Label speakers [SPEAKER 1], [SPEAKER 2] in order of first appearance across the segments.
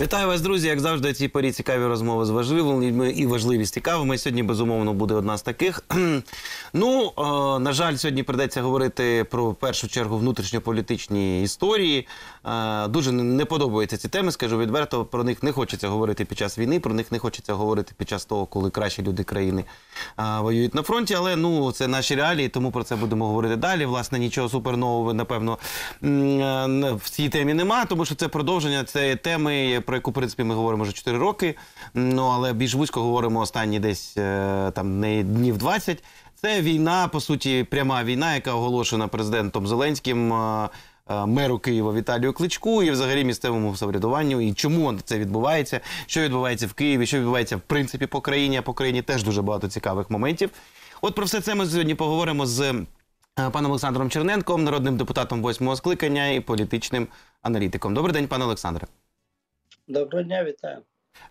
[SPEAKER 1] Вітаю вас, друзі. Як завжди, ці порі цікаві розмови з важливими і важливі з цікавими. Сьогодні, безумовно, буде одна з таких. ну, е, на жаль, сьогодні придеться говорити про в першу чергу внутрішньополітичні історії. Е, дуже не подобаються ці теми, скажу відверто. Про них не хочеться говорити під час війни, про них не хочеться говорити під час того, коли кращі люди країни е, воюють на фронті. Але ну це наші реалії, тому про це будемо говорити далі. Власне, нічого супернового, напевно, е, в цій темі нема, тому що це продовження цієї теми про яку в принципі ми говоримо вже 4 роки. Ну але більш вузько говоримо останні десь е, там не днів 20. Це війна, по суті, пряма війна, яка оголошена президентом Зеленським. Е, е, меру Києва Віталію Кличку і взагалі місцевому самоврядуванню, і чому це відбувається, що відбувається в Києві, що відбувається в принципі по країні, а по країні теж дуже багато цікавих моментів. От про все це ми сьогодні поговоримо з паном Олександром Черненком, народним депутатом восьмого скликання і політичним аналітиком. Добрий день, пане Олександре.
[SPEAKER 2] Доброго дня, вітаю.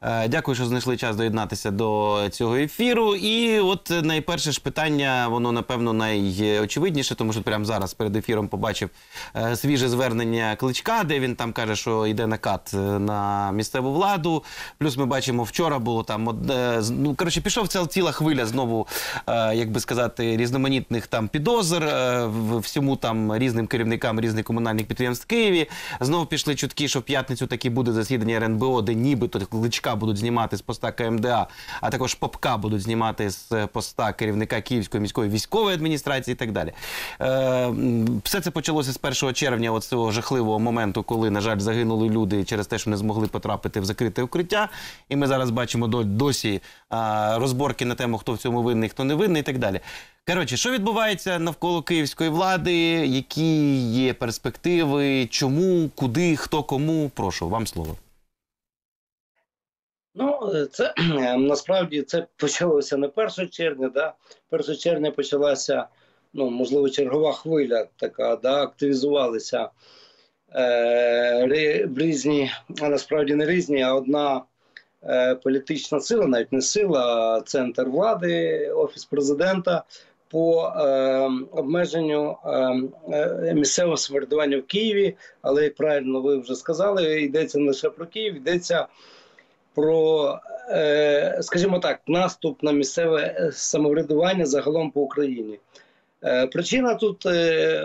[SPEAKER 1] Е, дякую, що знайшли час доєднатися до цього ефіру. І от найперше ж питання, воно напевно найочевидніше, тому що прямо зараз перед ефіром побачив е, свіже звернення кличка, де він там каже, що йде накат е, на місцеву владу. Плюс ми бачимо, вчора було там ну коротше, пішов ціла, ціла хвиля знову, як би сказати, різноманітних там підозр всьому там різним керівникам різних комунальних підприємств в Києві. Знову пішли чутки, що в п'ятницю таки буде засідання РНБО, де нібито кличка Кличка будуть знімати з поста КМДА, а також Попка будуть знімати з поста керівника Київської міської військової адміністрації і так далі. Е, Все це почалося з 1 червня, от цього жахливого моменту, коли, на жаль, загинули люди через те, що не змогли потрапити в закрите укриття. І ми зараз бачимо досі розборки на тему, хто в цьому винний, хто не винний, і так далі. Коротше, що відбувається навколо київської влади? Які є перспективи? Чому, куди, хто кому? Прошу вам слово.
[SPEAKER 2] Ну, це насправді це почалося не 1 червня, да? 1 червня почалася, ну, можливо, чергова хвиля така, да, активізувалися е, різні, а насправді не різні, а одна е, політична сила, навіть не сила, а центр влади, офіс президента по е, обмеженню е, е місцевого самоврядування в Києві. Але як правильно ви вже сказали, йдеться не лише про Київ, йдеться про, е, скажімо так, наступ на місцеве самоврядування загалом по Україні. Е, причина тут е,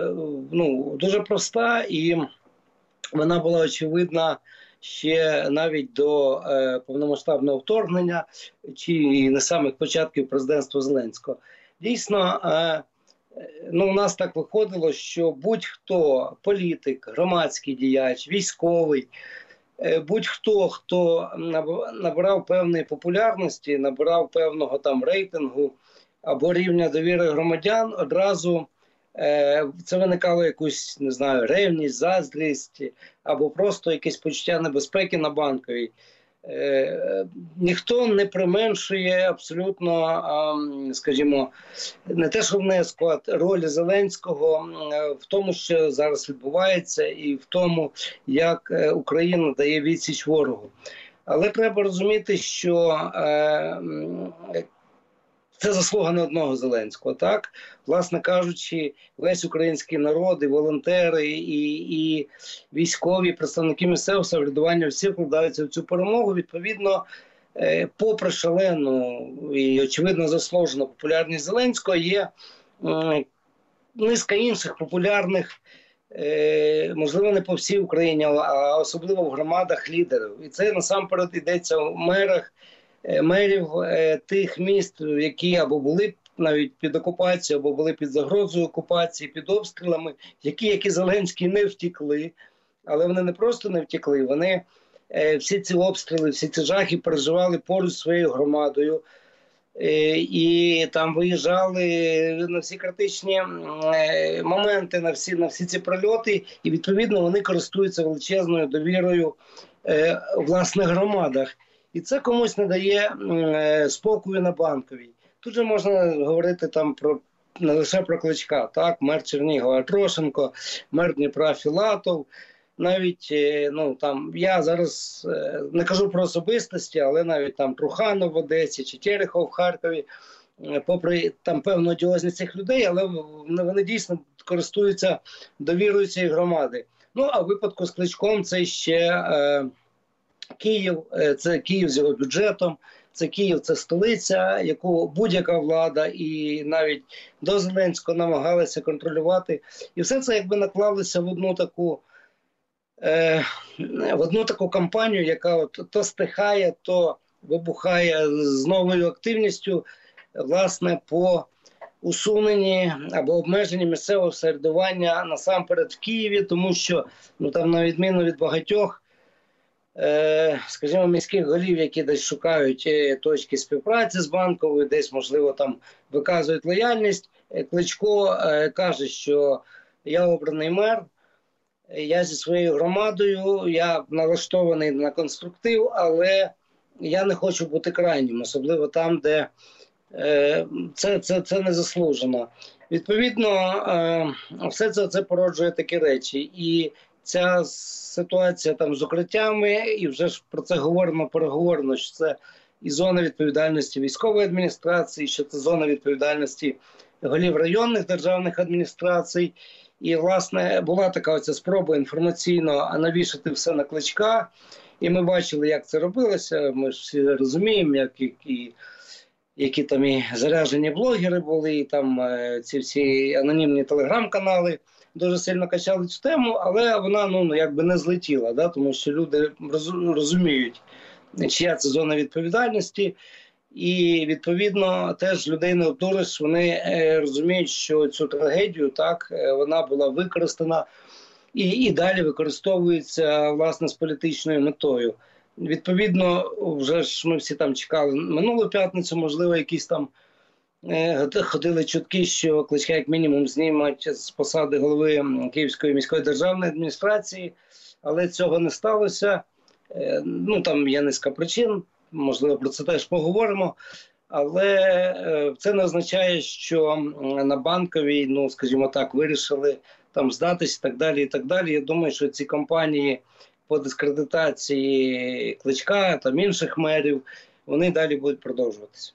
[SPEAKER 2] ну, дуже проста, і вона була очевидна ще навіть до повномасштабного вторгнення чи не самих початків президентства Зеленського. Дійсно, ну, у нас так виходило, що будь-хто політик, громадський діяч, військовий. Е, будь-хто хто набрав певної популярності, набирав певного там рейтингу або рівня довіри громадян, одразу е, це виникало якусь не знаю, ревність, заздрість або просто якесь почуття небезпеки на банковій. Е, ніхто не применшує абсолютно, скажімо, не те, що внеску, а ролі Зеленського в тому, що зараз відбувається, і в тому, як е, Україна дає відсіч ворогу. Але треба розуміти, що е, це заслуга не одного Зеленського. Так, власне кажучи, весь український народ, і волонтери, і і військові представники місцевого самоврядування всі вкладаються в цю перемогу. Відповідно, е, попри шалену і очевидно заслужену популярність Зеленського, є низка інших популярних. Е, можливо, не по всій Україні, а особливо в громадах лідерів, і це насамперед йдеться в мерах мерів е, тих міст, які або були навіть під окупацією, або були під загрозою окупації, під обстрілами, які як і Зеленський не втікли, але вони не просто не втікли. Вони е, всі ці обстріли, всі ці жахи переживали поруч своєю громадою. І там виїжджали на всі критичні моменти, на всі на всі ці прольоти, і відповідно вони користуються величезною довірою власних громадах і це комусь не дає е, спокою на банковій. Тут же можна говорити там про не лише про кличка, так, мер Чернігова Трошенко, мер Дніпра Філатов. Навіть е, ну там я зараз е, не кажу про особистості, але навіть там Труханов в Одесі чи Терехов в Харкові, попри там певну одіозність цих людей, але вони дійсно користуються довірою цієї громади. Ну а в випадку з кличком це ще Київ е, це Київ з його бюджетом. Це Київ, це столиця, яку будь-яка влада і навіть до Зеленського намагалися контролювати. І все це якби наклалося в одну таку е, в одну таку кампанію, яка от то стихає, то вибухає з новою активністю, власне, по усуненні або обмеженні місцевого середування насамперед в Києві, тому що ну там, на відміну від багатьох, скажімо, міських голів, які десь шукають е, точки співпраці з банковою, десь можливо там виказують лояльність. Е, Кличко е, каже, що я обраний мер. Я зі своєю громадою, я налаштований на конструктив, але я не хочу бути крайнім, особливо там, де е, це, це, це не заслужено. Відповідно, е, все це, це породжує такі речі. І ця ситуація там з укриттями, і вже ж про це говоримо, переговорено, що це і зона відповідальності військової адміністрації, що це зона відповідальності голів районних державних адміністрацій. І, власне, була така оця спроба інформаційно навішати все на кличка. І ми бачили, як це робилося. Ми ж всі розуміємо, як які, які там і заряжені блогери були, і там е, ці всі анонімні телеграм-канали дуже сильно качали цю тему, але вона ну, ну якби не злетіла, да? тому що люди розуміють, чия це зона відповідальності. І відповідно теж людей не обдуриш. Вони е, розуміють, що цю трагедію так е, вона була використана і, і далі використовується власне з політичною метою. Відповідно, вже ж ми всі там чекали минулу п'ятницю, можливо, якісь там ходили чутки, що кличка як мінімум знімуть з посади голови Київської міської державної адміністрації, але цього не сталося. Е, ну там є низка причин можливо, про це теж поговоримо. Але е, це не означає, що на банковій, ну скажімо так, вирішили там здатись і так далі. І так далі. Я думаю, що ці компанії по дискредитації кличка там інших мерів вони далі будуть продовжуватися.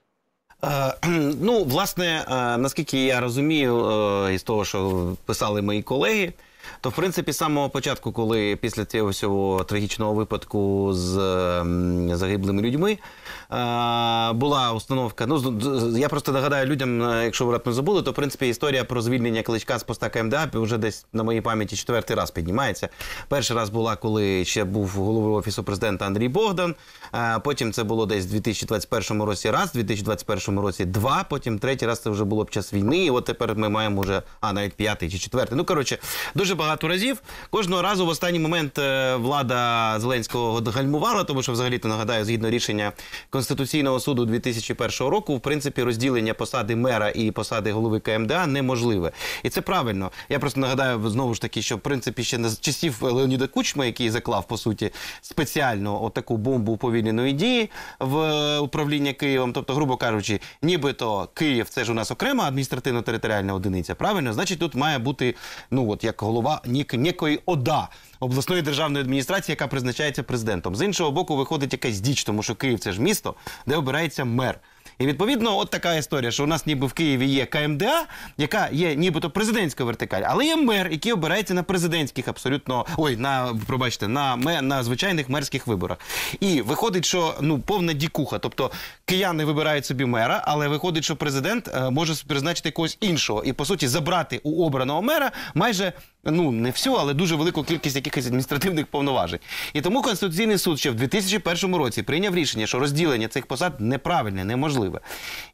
[SPEAKER 1] Е, ну, власне, е, наскільки я розумію е, із того, що писали мої колеги, то в принципі з самого початку, коли після цього всього трагічного випадку з ем, загиблими людьми е, була установка. Ну, я просто нагадаю людям, е, якщо ви раптом забули, то в принципі історія про звільнення кличка з поста КМДА вже десь на моїй пам'яті четвертий раз піднімається. Перший раз була, коли ще був головою офісу президента Андрій Богдан. е, Потім це було десь в 2021 році раз, в 2021 році два, потім третій раз це вже було під час війни. І от тепер ми маємо вже а навіть п'ятий чи четвертий. Ну коротше, дуже багато разів. Кожного разу в останній момент е, влада Зеленського гальмувала, тому що взагалі то нагадаю, згідно рішення Конституційного суду 2001 року, в принципі, розділення посади мера і посади голови КМДА неможливе. І це правильно. Я просто нагадаю знову ж таки, що в принципі ще не з часів Леоніда Кучма, який заклав по суті спеціально отаку бомбу уповільненої дії в е, управління Києвом. Тобто, грубо кажучи, нібито Київ це ж у нас окрема адміністративно-територіальна одиниця. Правильно, значить, тут має бути ну от як голова нік, некої ОДА. Обласної державної адміністрації, яка призначається президентом. З іншого боку, виходить якась діч, тому що Київ це ж місто, де обирається мер. І відповідно, от така історія, що у нас ніби в Києві є КМДА, яка є нібито президентська вертикаль, але є мер, який обирається на президентських абсолютно ой, на пробачте, на на звичайних мерських виборах. І виходить, що ну повна дікуха. Тобто кияни вибирають собі мера, але виходить, що президент е, може призначити когось іншого і по суті забрати у обраного мера майже ну не всю, але дуже велику кількість якихось адміністративних повноважень. І тому Конституційний суд ще в 2001 році прийняв рішення, що розділення цих посад неправильне, неможливе.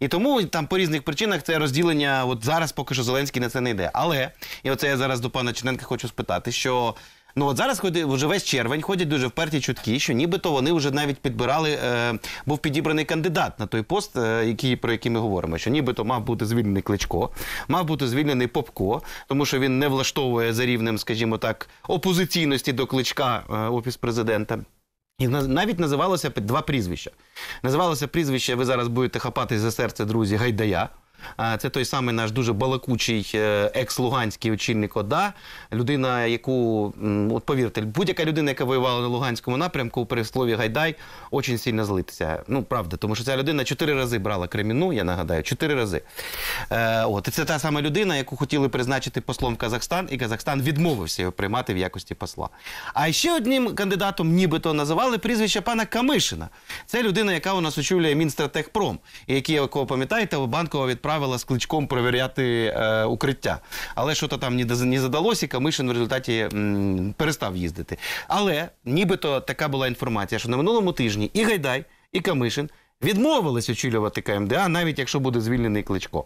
[SPEAKER 1] І тому там по різних причинах це розділення, от зараз поки що Зеленський на це не йде. Але і оце я зараз до пана Черненка хочу спитати, що. Ну от зараз ходить вже весь червень, ходять дуже вперті чутки, що нібито вони вже навіть підбирали, е, був підібраний кандидат на той пост, е, який, про який ми говоримо. Що нібито мав бути звільнений Кличко, мав бути звільнений Попко, тому що він не влаштовує за рівнем, скажімо так, опозиційності до кличка е, офіс президента. І навіть називалося два прізвища. Називалося прізвище, ви зараз будете хапати за серце, друзі, Гайдая. Це той самий наш дуже балакучий е, екс-луганський очільник ОДА, людина, яку, от повірте, будь-яка людина, яка воювала на Луганському напрямку, при слові Гайдай, дуже сильно злиться. Ну, правда, тому що ця людина чотири рази брала Креміну, я нагадаю, чотири рази. Е, от, це та сама людина, яку хотіли призначити послом в Казахстан, і Казахстан відмовився його приймати в якості посла. А ще одним кандидатом нібито називали прізвище пана Камишина. Це людина, яка у нас очолює Мінстратехпром, який, якого пам'ятаєте, Банкова відправила з кличком перевіряти е, укриття. Але що то там не задалося, і Камишин в результаті м, перестав їздити. Але нібито така була інформація, що на минулому тижні і Гайдай, і Камишин відмовились очолювати КМДА, навіть якщо буде звільнений кличко.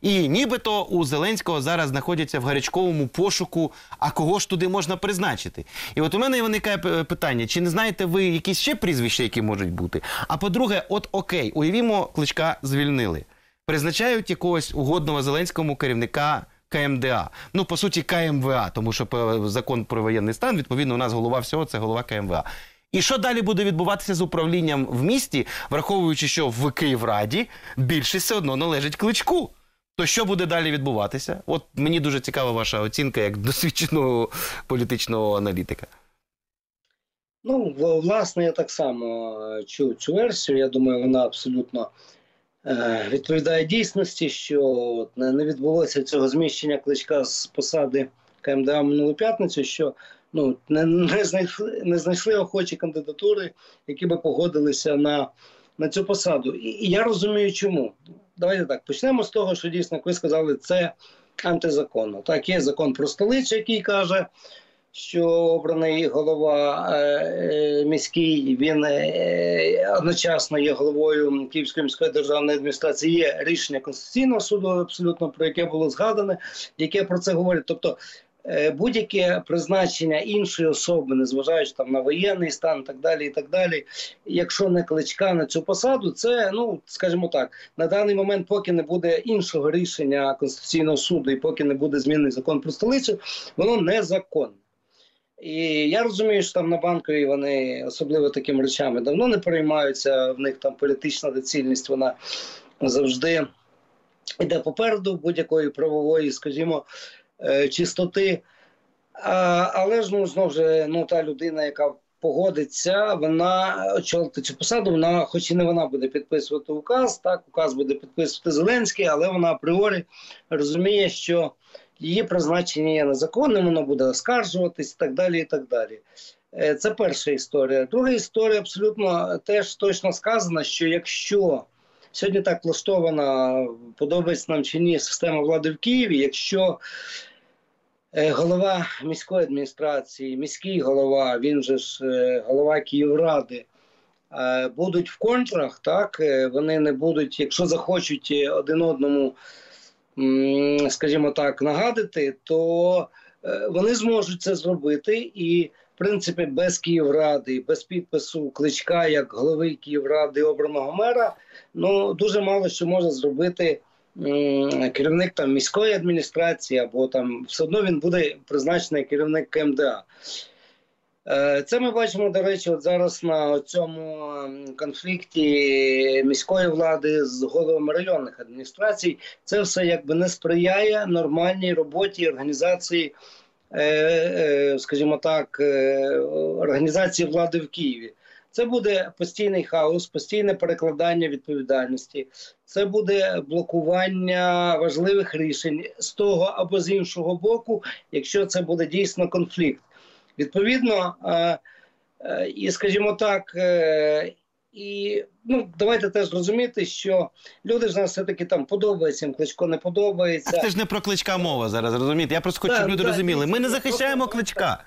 [SPEAKER 1] І нібито у Зеленського зараз знаходяться в гарячковому пошуку, а кого ж туди можна призначити. І от у мене виникає питання: чи не знаєте ви якісь ще прізвища, які можуть бути? А по-друге, от окей, уявімо, кличка звільнили. Призначають якогось угодного Зеленському керівника. КМДА, ну по суті, КМВА, тому що закон про воєнний стан, відповідно, у нас голова всього це голова КМВА. І що далі буде відбуватися з управлінням в місті, враховуючи, що в Київраді більшість все одно належить кличку. То що буде далі відбуватися? От мені дуже цікава ваша оцінка як досвідченого політичного аналітика.
[SPEAKER 2] Ну, власне, я так само е, чув цю версію. Я думаю, вона абсолютно відповідає дійсності, що не не відбулося цього зміщення кличка з посади КМДА минулу п'ятницю, що ну, не, не, знайшли, не знайшли охочі кандидатури, які би погодилися на, на цю посаду. І, і я розумію, чому. Давайте так, почнемо з того, що дійсно, як ви сказали, це антизаконно. Так, є закон про столицю, який каже, що обраний голова е, е, міський, він е, одночасно є головою Київської міської державної адміністрації. Є рішення Конституційного суду, абсолютно про яке було згадане, яке про це говорить. Тобто будь-яке призначення іншої особи, незважаючи там на воєнний стан, так далі, і так далі, якщо не кличка на цю посаду, це ну скажімо так, на даний момент, поки не буде іншого рішення Конституційного суду і поки не буде змінений закон про столицю, воно незаконне. І я розумію, що там на банковій вони особливо такими речами давно не переймаються. В них там політична доцільність, вона завжди йде попереду будь-якої правової, скажімо, е, чистоти. А, але ж ну знову ж ну та людина, яка погодиться, вона очолити цю посаду. Вона, хоч і не вона буде підписувати указ, так указ буде підписувати Зеленський, але вона апріорі розуміє, що її призначення є незаконним, воно буде оскаржуватись і так далі. і так далі. Е, Це перша історія. Друга історія абсолютно теж точно сказана, що якщо сьогодні так влаштована, подобається нам чи ні, система влади в Києві, якщо е, голова міської адміністрації, міський голова, він же ж е, голова Київради, будуть в контрах, так вони не будуть, якщо захочуть один одному скажімо так, нагадити, то е, вони зможуть це зробити. І, в принципі, без Київради, без підпису кличка як голови Київради обраного мера, ну дуже мало що може зробити керівник там міської адміністрації, або там все одно він буде призначений керівник КМДА. Е, Це ми бачимо, до речі, от зараз на цьому ем, конфлікті міської влади з головами районних адміністрацій. Це все якби не сприяє нормальній роботі організації, е, е, скажімо так, організації влади в Києві. Це буде постійний хаос, постійне перекладання відповідальності. Це буде блокування важливих рішень з того або з іншого боку, якщо це буде дійсно конфлікт. Відповідно, е, е, і скажімо так, е, і ну давайте теж розуміти, що люди ж нас все-таки там подобається, їм кличко не
[SPEAKER 1] А
[SPEAKER 2] подобається.
[SPEAKER 1] це ж не про кличка мова зараз, розумієте? Я просто хочу, щоб люди
[SPEAKER 2] так,
[SPEAKER 1] розуміли. Ми не захищаємо кличка.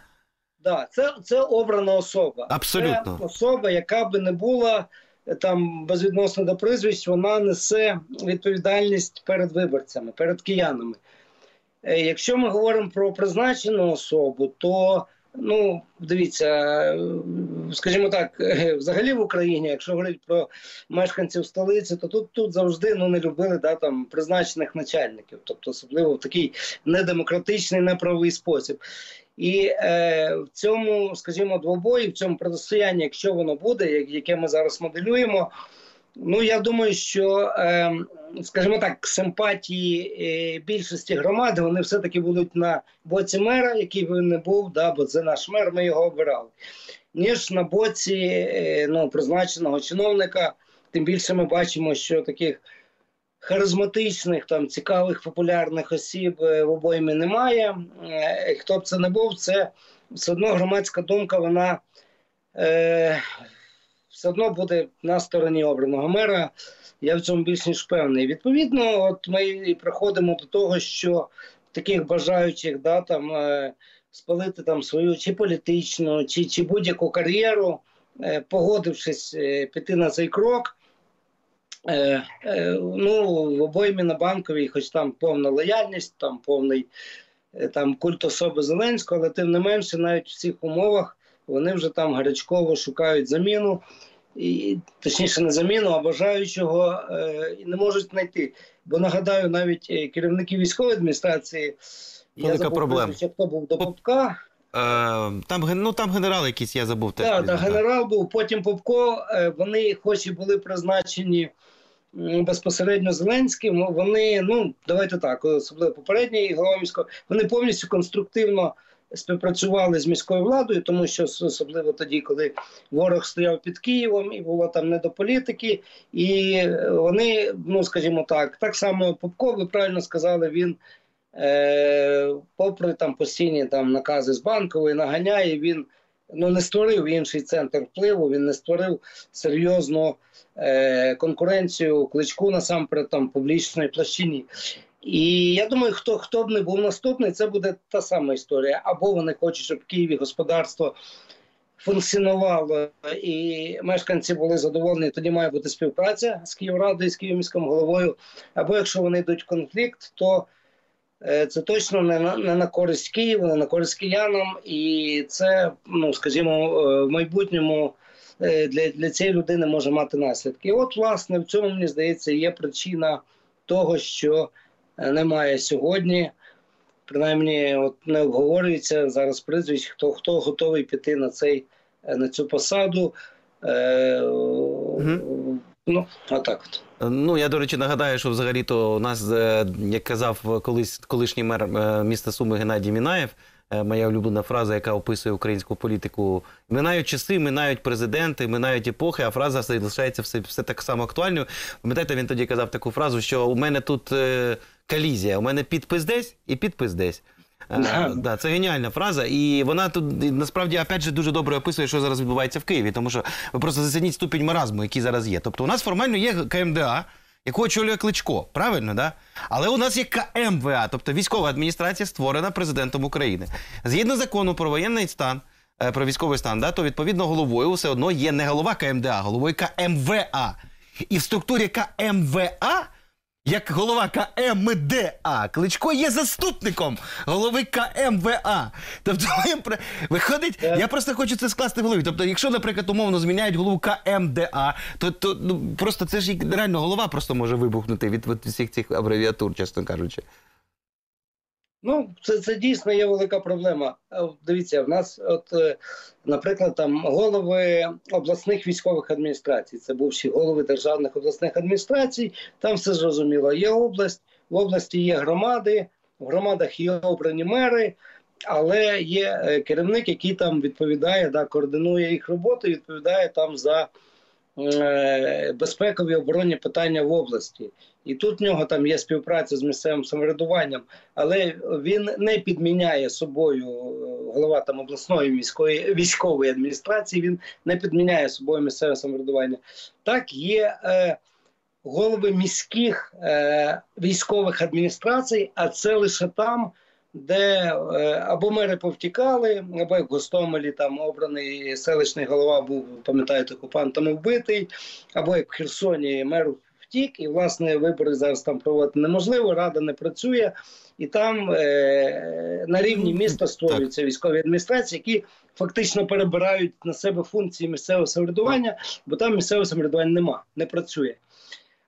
[SPEAKER 2] Да, це, це обрана особа.
[SPEAKER 1] Абсолютно.
[SPEAKER 2] Це особа, яка би не була там безвідносно до прізвищ, вона несе відповідальність перед виборцями, перед киянами. Якщо ми говоримо про призначену особу, то ну дивіться, скажімо так, взагалі в Україні, якщо говорити про мешканців столиці, то тут тут завжди ну не любили да там призначених начальників, тобто особливо в такий недемократичний, неправий спосіб. І е, в цьому, скажімо, двобої, в цьому протистоянні, якщо воно буде, яке ми зараз моделюємо, Ну, я думаю, що, е, скажімо так, симпатії е, більшості громади вони все-таки будуть на боці мера, який би не був, да, бо це наш мер, ми його обирали, ніж на боці е, ну, призначеного чиновника. Тим більше ми бачимо, що таких харизматичних, там, цікавих, популярних осіб е, в обоймі немає. Хто б це не був, це все одно громадська думка, вона. Все одно буде на стороні обраного мера. Я в цьому більш ніж певний. Відповідно, от ми і приходимо до того, що таких бажаючих да, там, е, спалити там свою чи політичну, чи, чи будь-яку кар'єру, е, погодившись е, піти на цей крок. Е, е, ну, в обоймі на банковій, хоч там повна лояльність, там повний там культ особи Зеленського, але тим не менше, навіть в цих умовах вони вже там гарячково шукають заміну, і, точніше, не заміну, а бажаючого е, і не можуть знайти. Бо нагадаю, навіть е, керівники військової адміністрації
[SPEAKER 1] Велика
[SPEAKER 2] я забув, прізвище, хто був до Попка.
[SPEAKER 1] Е, там, ну, там генерал якийсь, я забув теж.
[SPEAKER 2] Так, так, генерал був, потім Попко. Вони, хоч і були призначені безпосередньо Зеленським, вони, ну давайте так, особливо попередній голова міського, вони повністю конструктивно співпрацювали з міською владою, тому що особливо тоді, коли ворог стояв під Києвом і було там не до політики, і е, вони, ну скажімо так, так само Попко, ви правильно сказали, він. Е, попри там постійні там накази з банкової наганяє, він ну не створив інший центр впливу. Він не створив серйозну е, конкуренцію кличку насамперед там публічної площині. І я думаю, хто хто б не був наступний, це буде та сама історія. Або вони хочуть, щоб в Києві господарство функціонувало і мешканці були задоволені. Тоді має бути співпраця з Київрадою, з Київміським головою. Або якщо вони йдуть в конфлікт, то Е, це точно не на, не на користь Києву, не на користь киянам, і це, ну скажімо, е, в майбутньому е, для, для цієї людини може мати наслідки. І от, власне, в цьому мені здається, є причина того, що немає сьогодні. Принаймні, от не обговорюється зараз прізвищ, хто хто готовий піти на цей е, на цю посаду. Е, Ну, отак от.
[SPEAKER 1] Ну, я, до речі, нагадаю, що взагалі-то у нас, е, як казав колись колишній мер е, міста Суми Геннадій Мінаєв, е, моя улюблена фраза, яка описує українську політику. Минають часи, минають президенти, минають епохи, а фраза залишається все, все так само актуальною. Пам'ятаєте, він тоді казав таку фразу, що у мене тут е, колізія, у мене підпис десь і підпис десь. Е,
[SPEAKER 2] Да.
[SPEAKER 1] Да, це геніальна фраза, і вона тут насправді опять же дуже добре описує, що зараз відбувається в Києві, тому що ви просто зацініть ступінь маразму, який зараз є. Тобто, у нас формально є КМДА, яку очолює Кличко, правильно, да? Але у нас є КМВА, тобто військова адміністрація, створена президентом України. Згідно закону про воєнний стан. е, Про військовий стан, да, то відповідно головою все одно є не голова КМДА, головою КМВА. І в структурі КМВА як голова КМДА. Кличко є заступником голови КМВА. Тобто, виходить, я просто хочу це скласти в голові. Тобто, якщо, наприклад, умовно зміняють голову КМДА, то, то ну, просто це ж реально голова просто може вибухнути від, від всіх цих абревіатур, чесно кажучи.
[SPEAKER 2] Ну, це, це дійсно є велика проблема. Е, Дивіться, в нас, от, е, наприклад, там голови обласних військових адміністрацій, це бувші голови державних обласних адміністрацій. Там все зрозуміло. Є область, в області є громади, в громадах є обрані мери, але є е, керівник, який там відповідає, да, координує їх роботу, відповідає там за безпекові оборонні питання в області. І тут в нього там є співпраця з місцевим самоврядуванням, але він не підміняє собою е, голова там обласної міської військової адміністрації. Він не підміняє собою місцеве самоврядування. Так є е, голови міських е, військових адміністрацій, а це лише там. Де е, або мери повтікали, або як в Гостомелі там обраний селищний голова був, пам'ятаєте, окупантами вбитий, або як в Херсоні мер втік, і власне вибори зараз там проводити неможливо, рада не працює, і там е, на рівні міста створюються військові адміністрації, які фактично перебирають на себе функції місцевого самоврядування, бо там місцевого самоврядування нема, не працює.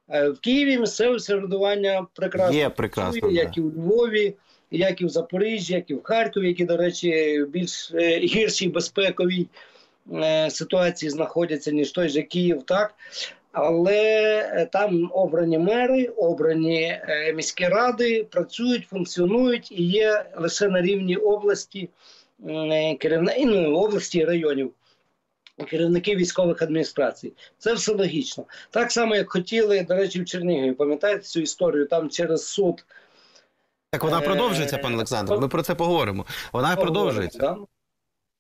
[SPEAKER 2] Е, в Києві місцеве самоврядування прекрасно
[SPEAKER 1] Є прекрасно.
[SPEAKER 2] працює, як і у Львові, як і в Запоріжжі, як і в Харкові, які, до речі, в більш е, гіршій безпековій е, ситуації знаходяться, ніж той же Київ, так. але е, там обрані мери, обрані міські ради, працюють, функціонують і є лише на рівні області, м, керівни, ну, області і районів. Керівники військових адміністрацій. Це все логічно. Так само, як хотіли, до речі, в Чернігові. Пам'ятаєте цю історію? Там через суд
[SPEAKER 1] Так вона
[SPEAKER 2] Е,
[SPEAKER 1] продовжується, пан Олександр. Ми про це поговоримо. Вона продовжується.
[SPEAKER 2] Да?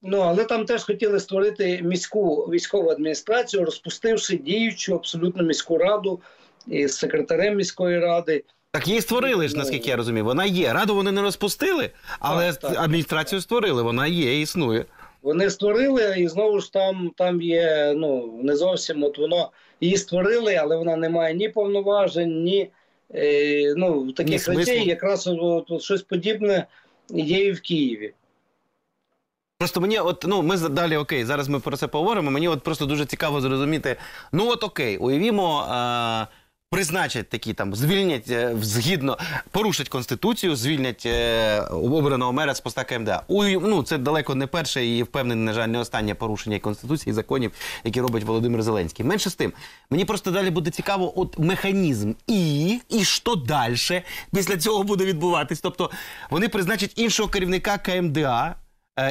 [SPEAKER 2] Ну, але там теж хотіли створити міську військову адміністрацію, розпустивши діючу абсолютно міську раду із секретарем міської ради.
[SPEAKER 1] Так її створили ж,
[SPEAKER 2] Ну,
[SPEAKER 1] наскільки я розумію. Вона є. Раду вони не розпустили, але
[SPEAKER 2] Так, так.
[SPEAKER 1] адміністрацію створили. Вона є, існує.
[SPEAKER 2] Вони створили, і знову ж там, там є ну не зовсім от воно її створили, але вона не має ні повноважень, ні ну таких
[SPEAKER 1] Ні,
[SPEAKER 2] речей. Якраз от, от щось подібне є і в Києві.
[SPEAKER 1] Просто мені, от ну ми далі окей, зараз ми про це поговоримо. Мені от просто дуже цікаво зрозуміти. Ну от окей, уявімо, е, призначать такі там, звільнять е, згідно, порушать конституцію, звільнять е, обраного мера з поста КМДА. Уяв, ну це далеко не перше і впевнений, на жаль, не останнє порушення конституції і законів, які робить Володимир Зеленський. Менше з тим, мені просто далі буде цікаво, от механізм і, і що далі після цього буде відбуватись. Тобто вони призначать іншого керівника КМДА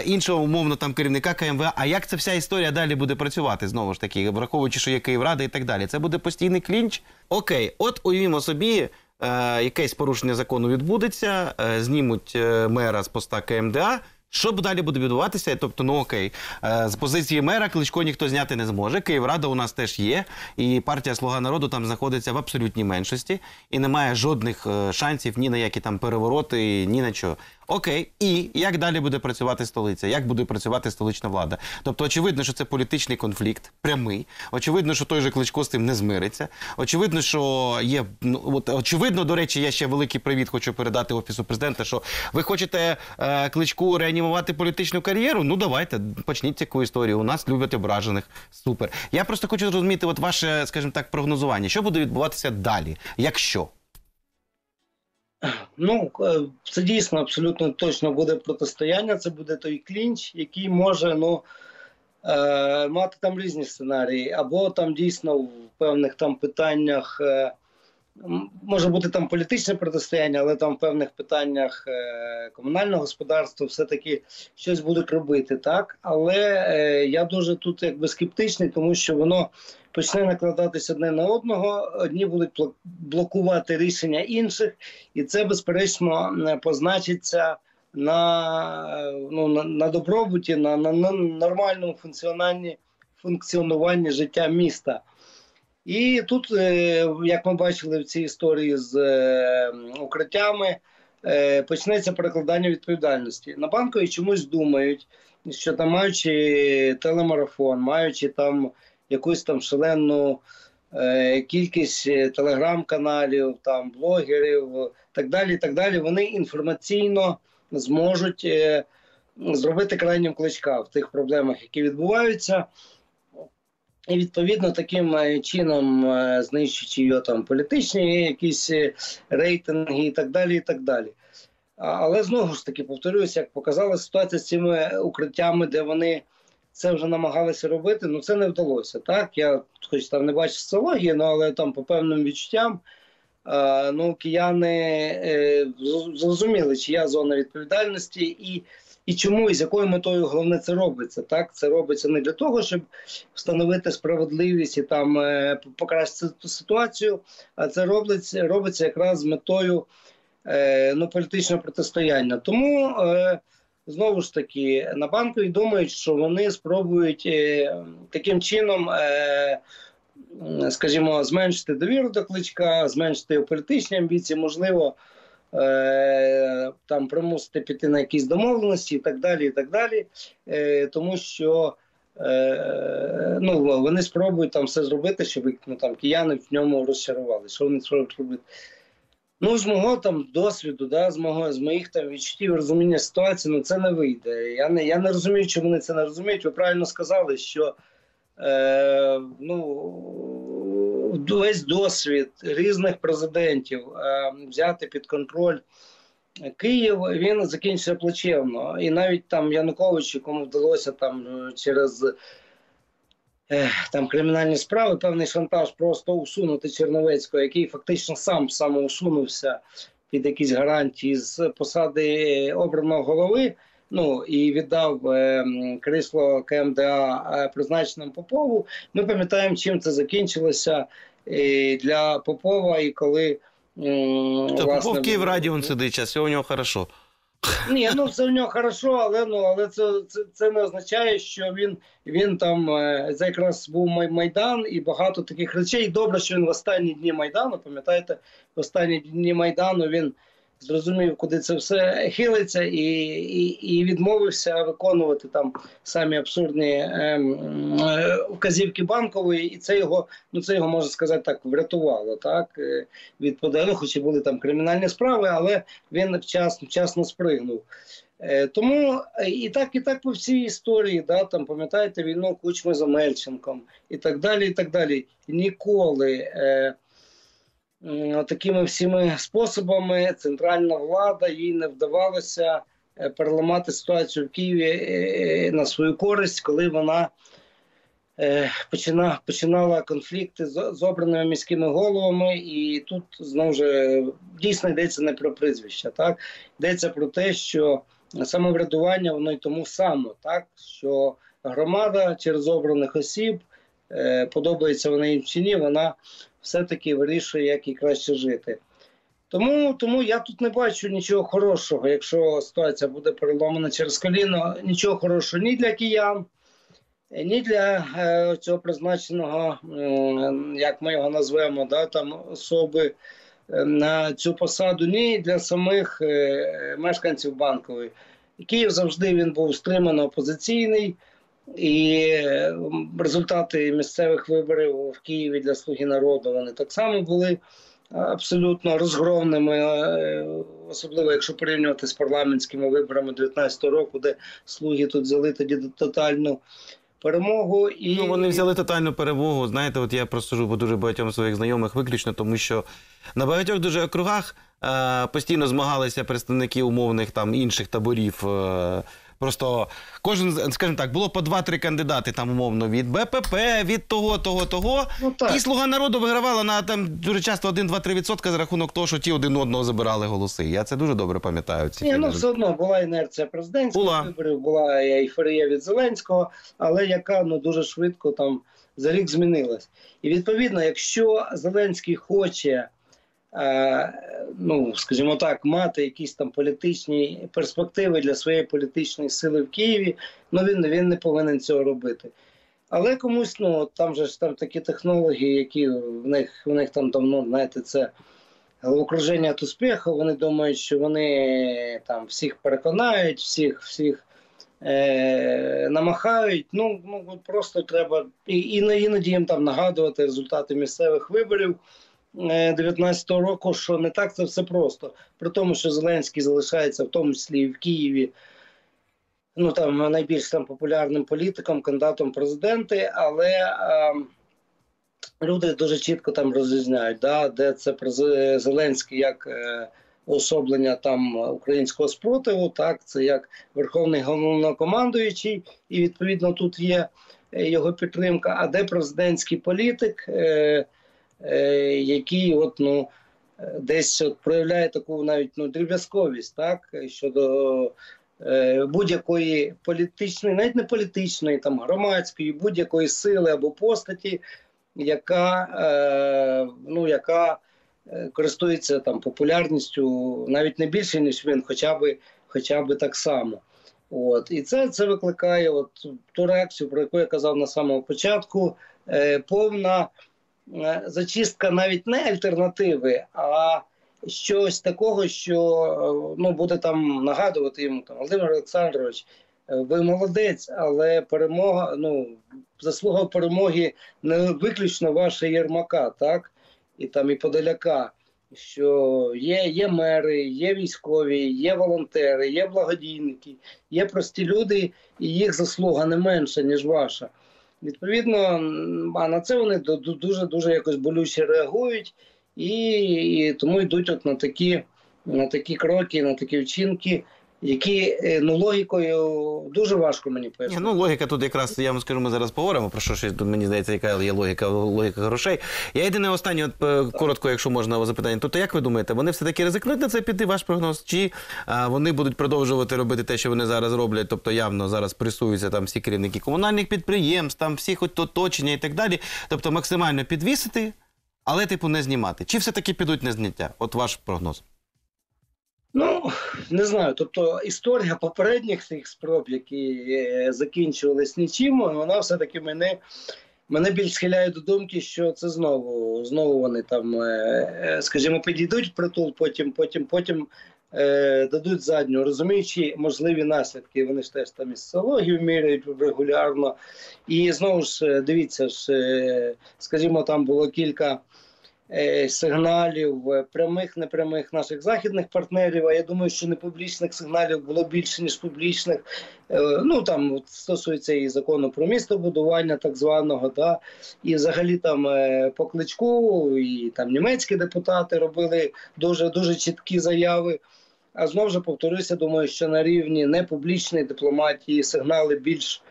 [SPEAKER 1] іншого умовно там керівника КМВА. А як ця вся історія далі буде працювати знову ж таки, враховуючи, що є Київрада і так далі? Це буде постійний клінч. Окей, от уявімо собі. Е, якесь порушення закону відбудеться, е, знімуть е, мера з поста КМДА. Що далі буде відбуватися? Тобто, ну окей, е, з позиції мера Кличко ніхто зняти не зможе. Київрада у нас теж є, і партія Слуга народу там знаходиться в абсолютній меншості і немає жодних е, шансів ні на які там перевороти, ні на що. Окей, і як далі буде працювати столиця? Як буде працювати столична влада? Тобто, очевидно, що це політичний конфлікт, прямий. Очевидно, що той же Кличко з тим не змириться. Очевидно, що є ну от очевидно, до речі, я ще великий привіт хочу передати офісу президента. Що ви хочете е, кличку реанімувати політичну кар'єру? Ну давайте почніть таку історію. У нас люблять ображених. Супер. Я просто хочу зрозуміти, от ваше, скажімо так, прогнозування. Що буде відбуватися далі? Якщо
[SPEAKER 2] Ну, е, це дійсно абсолютно точно буде протистояння. Це буде той клінч, який може ну, е, мати там різні сценарії, або там дійсно в певних там питаннях. Е, Може бути там політичне протистояння, але там в певних питаннях е, комунального господарства все-таки щось будуть робити, так. Але е, я дуже тут якби скептичний, тому що воно почне накладатись одне на одного. Одні будуть блокувати рішення інших, і це безперечно е, позначиться на, е, ну, на, на добробуті, на, на, на нормальному функціонуванні, функціонуванні життя міста. І тут, е, як ми бачили в цій історії з укриттями, почнеться перекладання відповідальності. На банкові чомусь думають, що там маючи телемарафон, маючи там якусь там шалену е, кількість е, телеграм-каналів, там блогерів, так далі, так далі, вони інформаційно зможуть е, зробити крайнім кличка в тих проблемах, які відбуваються. І відповідно таким чином знищуючи його там політичні якісь рейтинги і так далі. і так далі. Але знову ж таки повторюся, як показала ситуація з цими укриттями, де вони це вже намагалися робити, ну це не вдалося. Так, я хоч там не бачу соціології, ну але там по певним відчуттям. е, Ну, кияни е, зрозуміли, чия зона відповідальності і, і чому, і з якою метою головне це робиться. Так, це робиться не для того, щоб встановити справедливість і там е, покращити ситуацію, а це робиться, робиться якраз з метою ну, політичного протистояння. Тому знову ж таки на банкові думають, що вони спробують е, таким чином. Е, Скажімо, зменшити довіру до кличка, зменшити політичні амбіції, можливо, е, там примусити піти на якісь домовленості і так далі. і так далі. Тому що ну, вони спробують там все зробити, щоб ну, там, кияни в ньому розчарували. Що вони спробують робити? Ну, з мого там досвіду, да, з мого з моїх там відчуттів розуміння ситуації, ну це не вийде. Я не я не розумію, чому вони це не розуміють. Ви правильно сказали, що е, ну, весь досвід різних президентів е, взяти під контроль Київ, він закінчився плачевно. І навіть там Янукович, якому вдалося там через там кримінальні справи, певний шантаж просто усунути Черновецького, який фактично сам самоусунувся під якісь гарантії з посади обраного голови. Ну і віддав е, крісло КМДА е, призначеному Попову. Ми пам'ятаємо, чим це закінчилося е, для Попова, і коли
[SPEAKER 1] Та
[SPEAKER 2] власне,
[SPEAKER 1] Попов в Київраді він сидить, все у нього хорошо.
[SPEAKER 2] Ні, ну все в нього хорошо, але ну але це, це, це не означає, що він він там е, це якраз був майдан і багато таких речей. Добре, що він в останні дні майдану. Пам'ятаєте, в останні дні майдану він зрозумів, куди це все хилиться, і, і, і відмовився виконувати там самі абсурдні ем, е, вказівки банкової, і це його, ну це його можна сказати так, врятувало так е, від подаю, хоч і були там кримінальні справи, але він вчасно, вчасно спригнув. Е, Тому е, і так, і так по всій історії, да, там пам'ятаєте війну Кучми з Омельченком і так далі. і так далі. Ніколи е, такими всіми способами центральна влада їй не вдавалося е, переламати ситуацію в Києві е, на свою користь, коли вона е, почина, починала конфлікти з, з обраними міськими головами, і тут знову ж е, дійсно йдеться не про прізвища, так? Йдеться про те, що самоврядування воно й тому само, так? Що громада через обраних осіб, е, подобається вона їм чи ні, вона все-таки вирішує, як їй краще жити. Тому, тому я тут не бачу нічого хорошого, якщо ситуація буде переломана через коліно, нічого хорошого ні для киян, е, ні для е, цього призначеного, м, як ми його назвемо, да, там особи е, на цю посаду, ні для самих е, мешканців банкової. Київ завжди він був стримано опозиційний, і е, результати місцевих виборів в Києві для Слуги народу вони так само були абсолютно розгромними, е, особливо якщо порівнювати з парламентськими виборами 19-го року, де слуги тут взяли тоді тотальну перемогу. І
[SPEAKER 1] Ну, вони взяли тотальну перемогу. Знаєте, от я просто по дуже багатьом своїх знайомих виключно, тому що на багатьох дуже округах е, постійно змагалися представники умовних там інших таборів. Е, Просто кожен, скажімо так, було по два-три кандидати там умовно від БПП, від того, того, того.
[SPEAKER 2] Ну, так.
[SPEAKER 1] І слуга народу вигравала на там дуже часто 1-2-3 відсотка за рахунок того, що ті один одного забирали голоси. Я це дуже добре пам'ятаю. Ці
[SPEAKER 2] Ні, ну все одно була інерція президентських
[SPEAKER 1] Була.
[SPEAKER 2] виборів, була ейфорія від Зеленського, але яка ну дуже швидко там за рік змінилась. І відповідно, якщо Зеленський хоче, ну скажімо так, мати якісь там політичні перспективи для своєї політичної сили в Києві, ну він, він не повинен цього робити. Але комусь, ну там же ж там такі технології, які в них в них там давно, знаєте, це окруження від успіху. Вони думають, що вони там всіх переконають, всіх, всіх е, намахають. Ну, ну просто треба і, і іноді їм там нагадувати результати місцевих виборів. 19-го року, що не так це все просто. При тому, що Зеленський залишається в тому числі і в Києві ну там найбільш там популярним політиком, кандидатом президенти, але е, люди дуже чітко там розрізняють, да, де це Зеленський як е, особлення там українського спротиву, так це як верховний головнокомандуючий, і відповідно тут є е, його підтримка. А де президентський політик, е, е, який от ну. е, Десь от проявляє таку навіть ну дріб'язковість, так щодо е, будь-якої політичної, навіть не політичної, там громадської, будь-якої сили або постаті, яка, е, ну, яка е, користується там популярністю навіть не більше, ніж він, хоча би, хоча би так само. От. І це, це викликає от ту реакцію, про яку я казав на самому початку, е, повна е, зачистка навіть не альтернативи, а щось такого, що е, ну, буде там нагадувати йому там, Володимир Олександрович, е, ви молодець, але перемога, ну, заслуга перемоги не виключно ваша Єрмака, так? І там і Подоляка. Що є, є мери, є військові, є волонтери, є благодійники, є прості люди, і їх заслуга не менша, ніж ваша. Відповідно, а на це вони ду- ду- дуже дуже якось болюче реагують, і, і тому йдуть от на такі, на такі кроки, на такі вчинки, які е, ну логікою дуже важко мені
[SPEAKER 1] Ні,
[SPEAKER 2] пояснити.
[SPEAKER 1] ну логіка тут якраз я вам скажу, ми зараз поговоримо про що ще тут мені здається, яка є логіка, логіка грошей. Я єдине останнє, от е, коротко, якщо можна запитання. Тобто, як ви думаєте, вони все таки ризикнуть на це піти? Ваш прогноз? Чи а, вони будуть продовжувати робити те, що вони зараз роблять? Тобто явно зараз пресуються там всі керівники комунальних підприємств, там всіх от оточення і так далі. Тобто максимально підвісити, але типу не знімати. Чи все таки підуть на зняття? От ваш прогноз.
[SPEAKER 2] Ну не знаю. Тобто історія попередніх цих спроб, які е, закінчувались нічим, вона все-таки мене. Мене більш схиляє до думки, що це знову знову вони там, е, е, скажімо, підійдуть в притул, потім, потім, потім дадуть задню, розуміючи можливі наслідки. Вони ж теж там і соціологію міряють регулярно. І знову ж дивіться ж, скажімо, там було кілька сигналів е, прямих, непрямих наших західних партнерів. А я думаю, що непублічних сигналів було більше ніж публічних. Е, Ну там стосується і закону про містобудування, так званого, да, і взагалі там е, по кличку, і там німецькі депутати робили дуже дуже чіткі заяви. А знову ж повторюся, думаю, що на рівні непублічної дипломатії сигнали більш,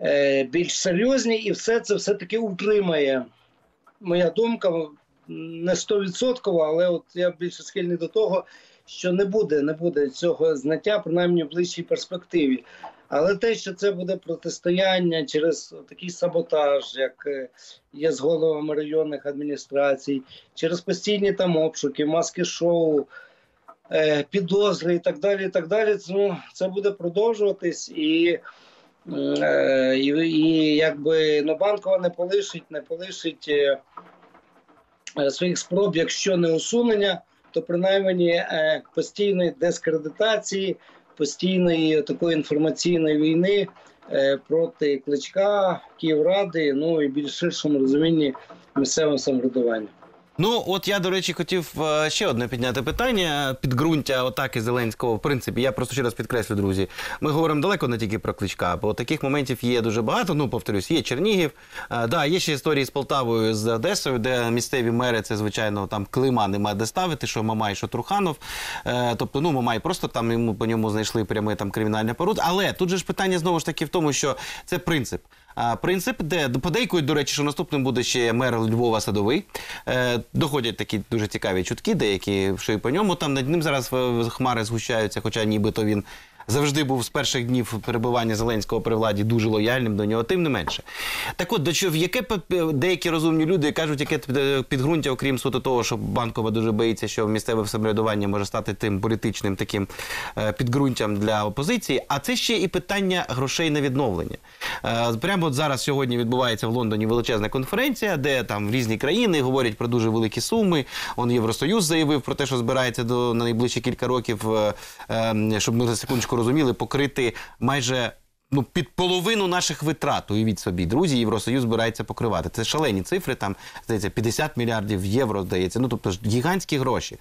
[SPEAKER 2] е, більш серйозні, і все це все-таки утримає. Моя думка не стовідсоткова, але от я більше схильний до того, що не буде, не буде цього знаття, принаймні в ближчій перспективі. Але те, що це буде протистояння через такий саботаж, як е, є з головами районних адміністрацій, через постійні там обшуки, маски шоу, е, підозри і так далі. і так далі, ну, це буде продовжуватись і. Е, і, і якби ну, банкова не полишить, не полишить своїх спроб, якщо не усунення, то принаймні е, постійної дискредитації, постійної такої інформаційної війни е, проти кличка Київради, ну і більш ширшому розумінні місцевого самоврядування.
[SPEAKER 1] Ну, от я, до речі, хотів е, ще одне підняти питання. Підґрунтя атаки Зеленського. В принципі, я просто ще раз підкреслю, друзі. Ми говоримо далеко не тільки про кличка, бо таких моментів є дуже багато. Ну, повторюсь, є Чернігів. Е, да, є ще історії з Полтавою, з Одесою, де місцеві мери це, звичайно, там клима нема де ставити, що Мамай, що Труханов. Е, тобто, ну, Мамай просто там йому по ньому знайшли пряме там кримінальне поруд. Але тут же ж питання знову ж таки в тому, що це принцип. Принцип, де подейкують, до речі, що наступним буде ще мер Львова Садовий. Е, доходять такі дуже цікаві чутки, деякі, що і по ньому там над ним зараз хмари згущаються, хоча нібито він завжди був з перших днів перебування Зеленського при владі дуже лояльним до нього, тим не менше. Так от, до чого, яке деякі розумні люди кажуть, яке підґрунтя, окрім суто того, що банкова дуже боїться, що місцеве самоврядування може стати тим політичним таким е, підґрунтям для опозиції, а це ще і питання грошей на відновлення. Е, Прямо от зараз сьогодні відбувається в Лондоні величезна конференція, де там різні країни говорять про дуже великі суми. Он Євросоюз заявив про те, що збирається до на найближчі кілька років, е, е, щоб ми за секундочку розуміли, покрити майже. Ну, під половину наших витрат, уявіть собі, друзі, Євросоюз збирається покривати. Це шалені цифри, там, здається, 50 мільярдів євро, здається. Ну, тобто ж гігантські гроші.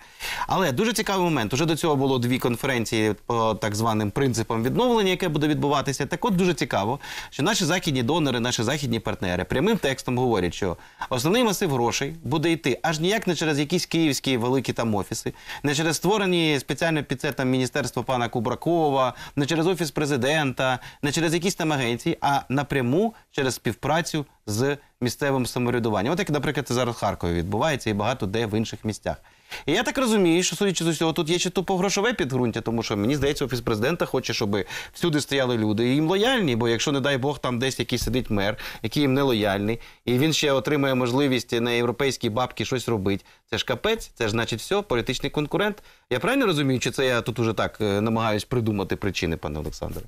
[SPEAKER 1] Але дуже цікавий момент. Уже до цього було дві конференції по так званим принципам відновлення, яке буде відбуватися. Так от дуже цікаво, що наші західні донори, наші західні партнери прямим текстом говорять, що основний масив грошей буде йти аж ніяк не через якісь київські великі там офіси, не через створені спеціально під це там міністерство пана Кубракова, не через офіс президента, не через якісь там агенції, а напряму через співпрацю з місцевим самоврядуванням. От як, наприклад, зараз в Харкові відбувається і багато де в інших місцях. І я так розумію, що судячи з усього, тут є чи тупо грошове підґрунтя, тому що мені здається, офіс президента хоче, щоб всюди стояли люди і їм лояльні. Бо якщо, не дай Бог, там десь якийсь сидить мер, який їм не лояльний, і він ще отримує можливість на європейській бабки щось робити. Це ж капець, це ж значить все, політичний конкурент. Я правильно розумію, чи це я тут уже так е, намагаюсь придумати причини, пане Олександре?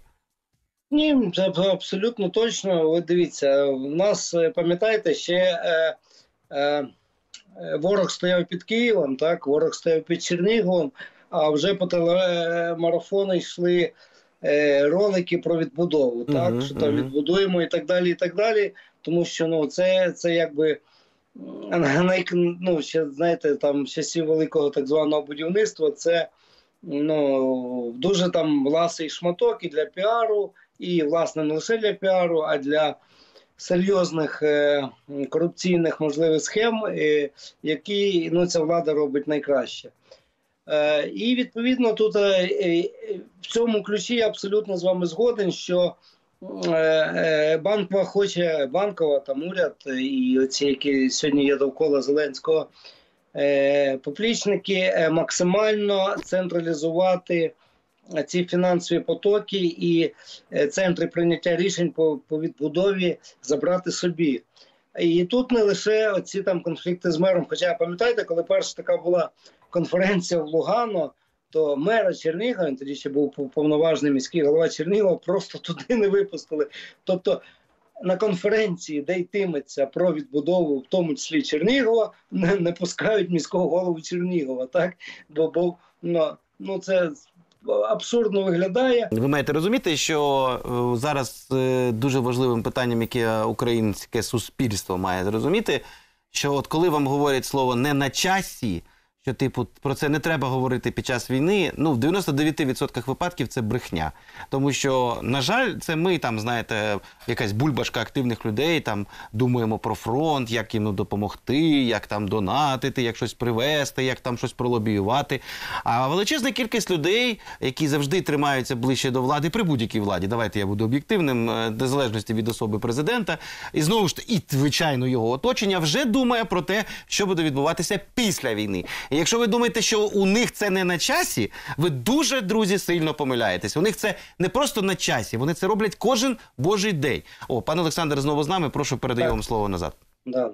[SPEAKER 2] Ні, це абсолютно точно. Ви дивіться, в нас е, пам'ятаєте, ще е, е, е, ворог стояв під Києвом, так, ворог стояв під Черніговом, а вже по телемарафону йшли е, ролики про відбудову, так,
[SPEAKER 1] Мгм,
[SPEAKER 2] що там відбудуємо і так далі, і так далі. Тому що ну, це, це якби. най- ну, ще знаєте, там часів великого так званого будівництва це ну, дуже там власний шматок і для піару, і власне не лише для піару, а для серйозних е, корупційних можливих схем, е, які ну, ця влада робить найкраще. Е, І відповідно тут е, е, в цьому ключі я абсолютно з вами згоден, що е, е, банкова хоче банкова там уряд і оці, які сьогодні є довкола Зеленського, поплічники максимально централізувати ці фінансові потоки і е, центри прийняття рішень по, по відбудові забрати собі. І тут не лише оці там конфлікти з мером. Хоча пам'ятаєте, коли перша така була конференція в Лугано, то мера Чернігова, він тоді ще був пов- повноважний міський голова Чернігова, просто туди не випустили. Тобто на конференції, де йтиметься про відбудову, в тому числі Чернігова, не, не пускають міського голову Чернігова, так? Бо, бо ну, ну це абсурдно виглядає.
[SPEAKER 1] Ви маєте розуміти, що е, зараз е, дуже важливим питанням, яке українське суспільство має зрозуміти, що от коли вам говорять слово не на часі, що типу про це не треба говорити під час війни. Ну в 99% випадків це брехня. Тому що, на жаль, це ми там, знаєте, якась бульбашка активних людей, там думаємо про фронт, як їм ну, допомогти, як там донатити, як щось привезти, як там щось пролобіювати. А величезна кількість людей, які завжди тримаються ближче до влади при будь-якій владі. Давайте я буду об'єктивним, е, незалежності від особи президента. І знову ж таки, і звичайно, його оточення вже думає про те, що буде відбуватися після війни. Якщо ви думаєте, що у них це не на часі, ви дуже друзі сильно помиляєтесь. У них це не просто на часі, вони це роблять кожен божий день. О, пан Олександр знову з нами. Прошу передаю вам слово назад.
[SPEAKER 2] Да.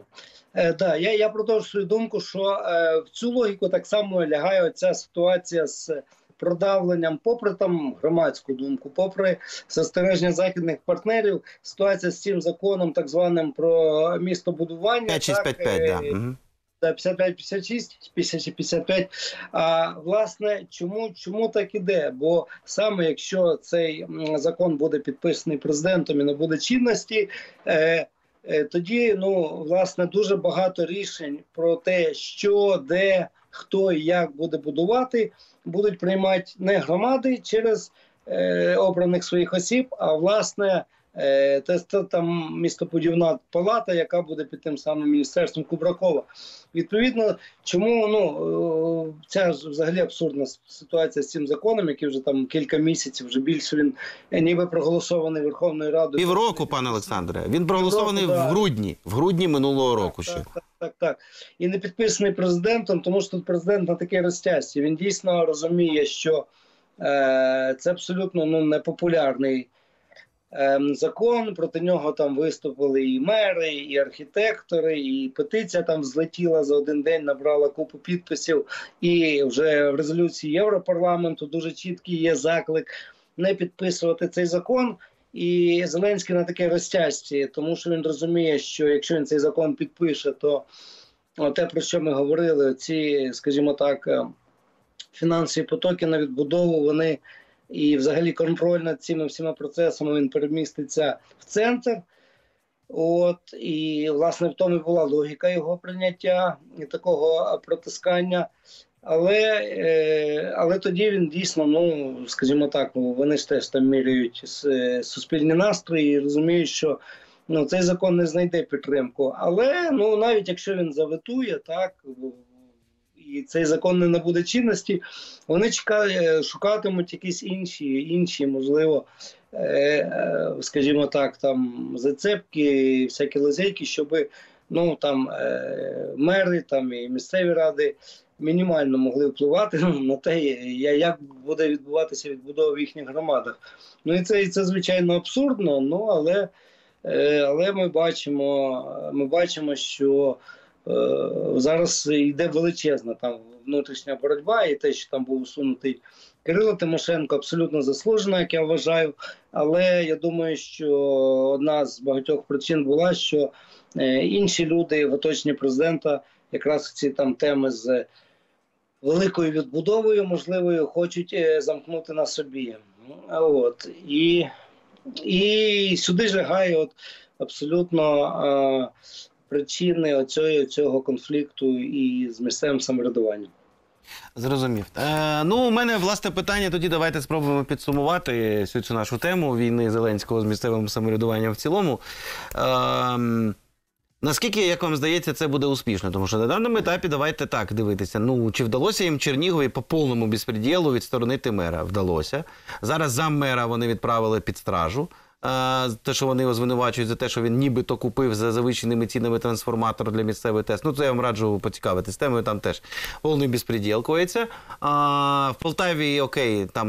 [SPEAKER 2] Е, да, я, я продовжу свою думку, що е, в цю логіку так само лягає оця ситуація з продавленням, попри там громадську думку, попри застереження західних партнерів, ситуація з цим законом, так званим про містобудування.
[SPEAKER 1] 5655,
[SPEAKER 2] так,
[SPEAKER 1] да.
[SPEAKER 2] е,
[SPEAKER 1] Угу.
[SPEAKER 2] Да, 55-56, 50-55. А власне, чому, чому так іде? Бо саме якщо цей закон буде підписаний президентом і не буде чинності, е, е, тоді ну власне дуже багато рішень про те, що, де, хто і як буде будувати, будуть приймати не громади через е, обраних своїх осіб, а власне. Це, це там містобудівна палата, яка буде під тим самим міністерством Кубракова. Відповідно, чому ну е, ця ж взагалі абсурдна ситуація з цим законом, який вже там кілька місяців, вже більше він е, ніби проголосований Верховною Радою.
[SPEAKER 1] Півроку, пане Олександре. Він проголосований
[SPEAKER 2] Півроку,
[SPEAKER 1] в грудні, в грудні минулого року ще.
[SPEAKER 2] Так, так, так, так. І не підписаний президентом, тому що тут президент на таке розтяжці. Він дійсно розуміє, що е, це абсолютно ну, непопулярний закон. Проти нього там виступили і мери, і архітектори, і петиція там злетіла за один день, набрала купу підписів. І вже в резолюції Європарламенту дуже чіткий є заклик не підписувати цей закон. І Зеленський на таке розтяжці, тому що він розуміє, що якщо він цей закон підпише, то те, про що ми говорили, ці, скажімо так, е, фінансові потоки на відбудову, вони і взагалі контроль над цими всіма процесами він переміститься в центр. От і власне в тому була логіка його прийняття і такого протискання. Але, е, але тоді він дійсно, ну скажімо так, ну, вони ж теж там міряють с- суспільні настрої і розуміють, що ну, цей закон не знайде підтримку. Але ну навіть якщо він заветує, так і цей закон не набуде чинності, вони чекає, шукатимуть якісь інші, інші, можливо, е, е, скажімо так, там зацепки, всякі лазейки, щоб ну там е, мери там і місцеві ради мінімально могли впливати на те, як буде відбуватися відбудова в їхніх громадах. Ну і це, і це звичайно абсурдно, ну але, е, але ми бачимо, ми бачимо, що е, зараз йде величезна там внутрішня боротьба, і те, що там був усунутий Кирило Тимошенко, абсолютно заслужено, як я вважаю. Але я думаю, що одна з багатьох причин була, що е, інші люди в оточенні президента якраз ці там теми з великою відбудовою, можливою, хочуть е, замкнути на собі. От і, і сюди ж лягає от абсолютно е, причини оцього, цього конфлікту і з місцевим самоврядуванням.
[SPEAKER 1] Зрозумів. Е, ну, у мене власне питання. Тоді давайте спробуємо підсумувати всю цю нашу тему війни Зеленського з місцевим самоврядуванням в цілому. Е, Наскільки, як вам здається, це буде успішно? Тому що на даному етапі давайте так дивитися. Ну чи вдалося їм Чернігові по повному безпреділу відсторонити мера? Вдалося. Зараз зам мера вони відправили під стражу. Те, що вони його звинувачують за те, що він нібито купив за завищеними цінами трансформатор для місцевої ТЕС. Ну, це я вам раджу поцікавитись. Темою там теж повний безпреділ коїться. А, в Полтаві, окей, там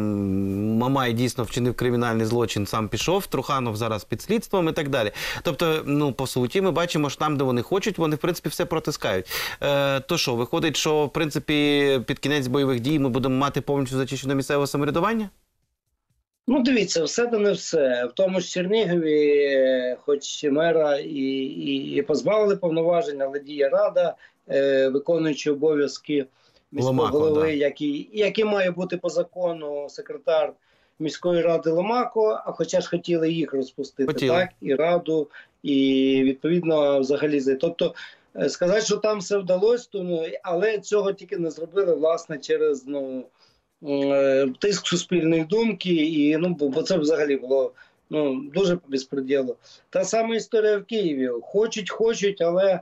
[SPEAKER 1] Мамай дійсно вчинив кримінальний злочин, сам пішов. Труханов зараз під слідством і так далі. Тобто, ну по суті, ми бачимо, що там, де вони хочуть, вони в принципі все протискають. Е, то що, виходить, що в принципі під кінець бойових дій ми будемо мати повністю зачищене місцеве самоврядування?
[SPEAKER 2] Ну, дивіться, все та не все. В тому ж Чернігові, хоч мера і, і, і позбавили повноважень, але діє рада, е, виконуючи обов'язки міського
[SPEAKER 1] Ломако,
[SPEAKER 2] голови,
[SPEAKER 1] да.
[SPEAKER 2] який, який має бути по закону секретар міської ради Ломако, а хоча ж хотіли їх розпустити,
[SPEAKER 1] Хотіли.
[SPEAKER 2] так, і раду, і відповідно взагалі за. Тобто е, сказати, що там все вдалося, то, ну, але цього тільки не зробили, власне, через ну, тиск суспільної думки, і ну бо це взагалі було ну дуже по безпреділу. Та сама історія в Києві. Хочуть, хочуть, але.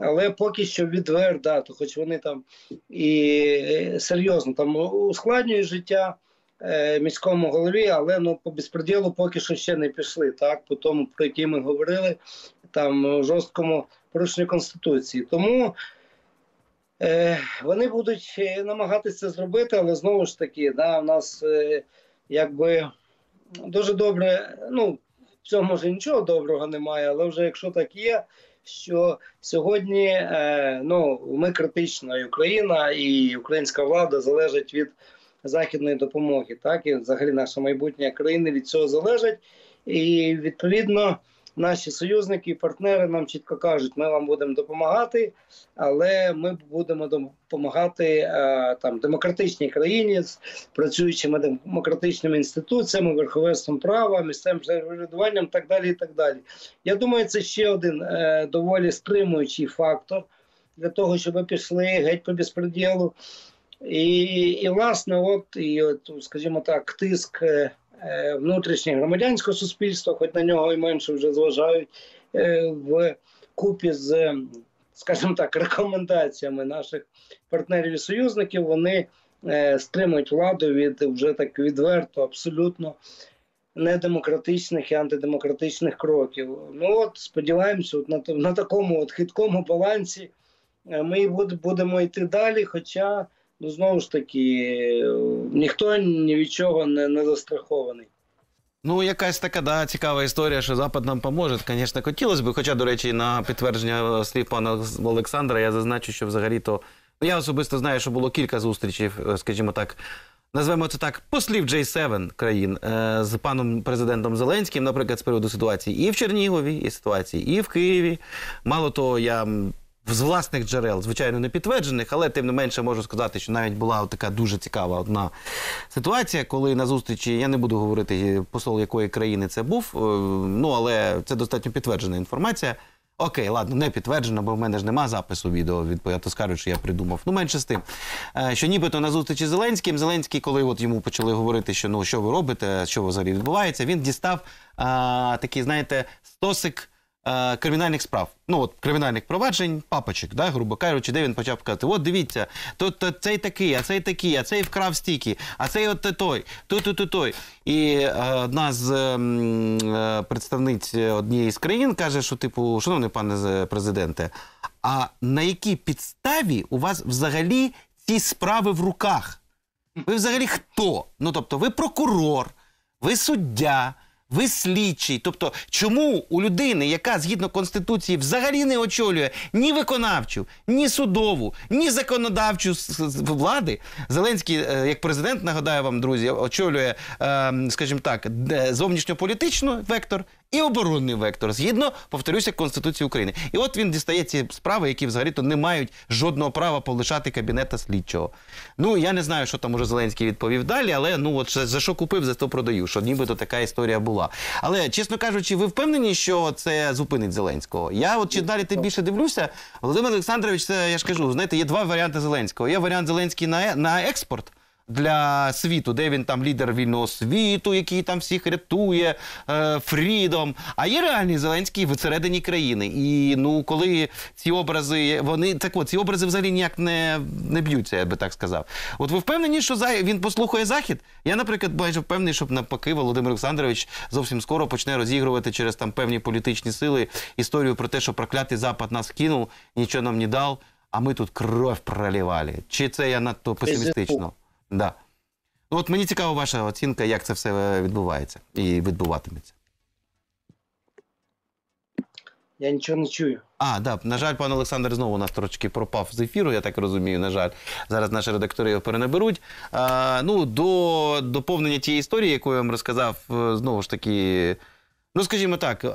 [SPEAKER 2] Але поки що відвер, хоч вони там і е, серйозно там ускладнюють життя е, міському голові, але ну по безпреділу поки що ще не пішли. Так, по тому, про який ми говорили, там е, жорсткому порушенню конституції. Тому Е, вони будуть е, намагатися зробити, але знову ж таки, да, у нас е, якби дуже добре. Ну, в цьому може нічого доброго немає, але вже якщо так є, що сьогодні е, ну, ми критично, і Україна і українська влада залежать від західної допомоги. Так, і взагалі наше майбутнє країни від цього залежить. І відповідно наші союзники і партнери нам чітко кажуть, ми вам будемо допомагати, але ми будемо допомагати е, там демократичній країні з працюючими демократичними інституціями, верховенством права, місцевим самоврядуванням, так далі. І так далі. Я думаю, це ще один е, доволі стримуючий фактор для того, щоб пішли геть по безпреділу. І, і власне, от і от, скажімо так, тиск е, е, внутрішнього громадянського суспільства, хоч на нього і менше вже зважають, е, в купі з, скажімо так, рекомендаціями наших партнерів і союзників, вони е, стримують владу від вже так відверто, абсолютно недемократичних і антидемократичних кроків. Ну от сподіваємося, от на, на такому от хиткому балансі ми будемо йти далі. Хоча, ну знову ж таки, ніхто ні від чого не, не застрахований.
[SPEAKER 1] Ну, якась така да, цікава історія, що Запад нам поможе. Звісно, хотілося б. Хоча, до речі, на підтвердження слів пана Олександра, я зазначу, що взагалі-то. Ну, я особисто знаю, що було кілька зустрічей, е, скажімо так. Назвемо це так, послів J7 країн е, з паном президентом Зеленським, наприклад, з приводу ситуації і в Чернігові, і ситуації, і в Києві. Мало того, я з власних джерел, звичайно, не підтверджених, але тим не менше можу сказати, що навіть була така дуже цікава одна ситуація, коли на зустрічі, я не буду говорити посол якої країни це був, е, ну але це достатньо підтверджена інформація. Окей, ладно, не підтверджено, бо в мене ж нема запису відео від я то скажу, що я придумав. Ну, менше з тим. Е, Що нібито на зустрічі з Зеленським, Зеленський, коли от йому почали говорити, що ну що ви робите, що взагалі відбувається, він дістав а, такий, знаєте, стосик е, кримінальних справ. Ну, от кримінальних проваджень, папочок, да, грубо кажучи, де він почав казати: от дивіться, тут цей такий, а цей такий, а цей вкрав стільки, а цей от той, той, той, той, той. І е, одна з е, представниць однієї з країн каже, що, типу, шановний пане президенте, а на якій підставі у вас взагалі ці справи в руках? Ви взагалі хто? Ну тобто, ви прокурор, ви суддя, ви слідчий. Тобто, чому у людини, яка згідно конституції взагалі не очолює ні виконавчу, ні судову, ні законодавчу влади, Зеленський, е, як президент, нагадаю вам, друзі, очолює, е, скажімо так, зовнішньополітичний вектор і оборонний вектор, згідно, повторюся, Конституції України. І от він дістає ці справи, які взагалі-то не мають жодного права полишати кабінета слідчого. Ну, я не знаю, що там уже Зеленський відповів далі, але ну от за- що купив, за то продаю, що нібито така історія була. Але, чесно кажучи, ви впевнені, що це зупинить Зеленського? Я от чи далі тим більше дивлюся, Володимир Олександрович, це я ж кажу, знаєте, є два варіанти Зеленського. Є варіант Зеленський на, е- на експорт. Для світу, де він там лідер вільного світу, який там всіх рятує, е, фрідом. А є реальний Зеленський всередині країни. І ну, коли ці образи, вони так от, ці образи взагалі ніяк не, не б'ються, я би так сказав. От ви впевнені, що він послухає захід? Я, наприклад, майже впевнений, що навпаки Володимир Олександрович зовсім скоро почне розігрувати через там певні політичні сили історію про те, що проклятий Запад нас кинув, нічого нам не дав, а ми тут кров проливали. Чи це я надто песимістично? Да. Ну, от мені цікава ваша оцінка, як це все відбувається і відбуватиметься.
[SPEAKER 2] Я нічого не чую.
[SPEAKER 1] А, да, на жаль, пан Олександр знову у нас трошки пропав з ефіру, я так розумію. На жаль, зараз наші редактори його перенаберуть. А, ну, до доповнення тієї історії, яку я вам розказав, е, знову ж таки, ну скажімо так.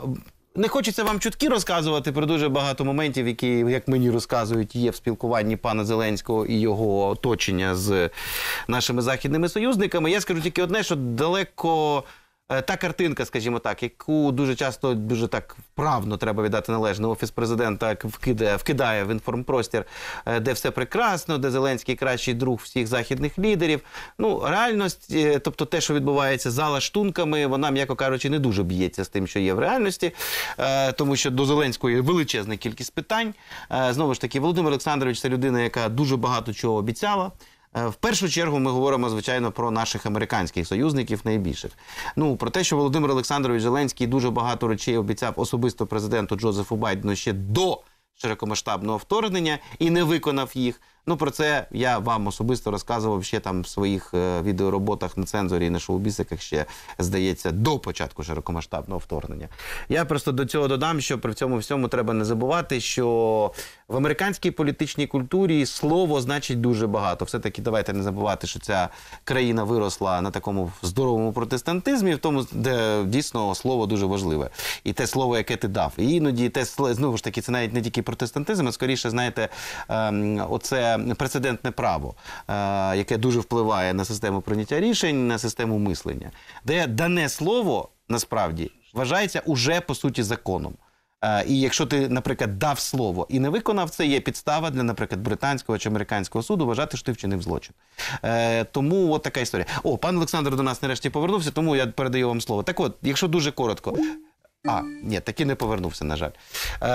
[SPEAKER 1] Не хочеться вам чутки розказувати про дуже багато моментів, які, як мені розказують, є в спілкуванні пана Зеленського і його оточення з нашими західними союзниками. Я скажу тільки одне, що далеко та картинка, скажімо так, яку дуже часто дуже так вправно треба віддати належне офіс президента вкидає, вкидає в інформпростір, е, де все прекрасно, де Зеленський кращий друг всіх західних лідерів. Ну, реальність, е, тобто те, що відбувається за лаштунками, вона, м'яко кажучи, не дуже б'ється з тим, що є в реальності, е, тому що до Зеленського є величезна кількість питань. Е, Знову ж таки, Володимир Олександрович це людина, яка дуже багато чого обіцяла. Е, В першу чергу ми говоримо, звичайно, про наших американських союзників найбільших. Ну про те, що Володимир Олександрович Зеленський дуже багато речей обіцяв особисто президенту Джозефу Байдену ще до широкомасштабного вторгнення і не виконав їх. Ну про це я вам особисто розказував ще там в своїх е, відеороботах на цензорі і на шоу-бісиках ще здається до початку широкомасштабного вторгнення. Я просто до цього додам, що при цьому всьому треба не забувати, що в американській політичній культурі слово значить дуже багато. Все таки давайте не забувати, що ця країна виросла на такому здоровому протестантизмі, в тому, де дійсно слово дуже важливе. І те слово, яке ти дав. І іноді те знову ж таки, це навіть не тільки протестантизм, а скоріше, знаєте, ем, оце прецедентне право, е, яке дуже впливає на систему прийняття рішень, на систему мислення, де дане слово насправді вважається уже по суті законом. Е, І якщо ти, наприклад, дав слово і не виконав це, є підстава для, наприклад, британського чи американського суду вважати, що ти вчинив злочин. Е, тому от така історія. О, пан Олександр до нас нарешті повернувся, тому я передаю вам слово. Так от, якщо дуже коротко. А, ні, таки не повернувся, на жаль. Е,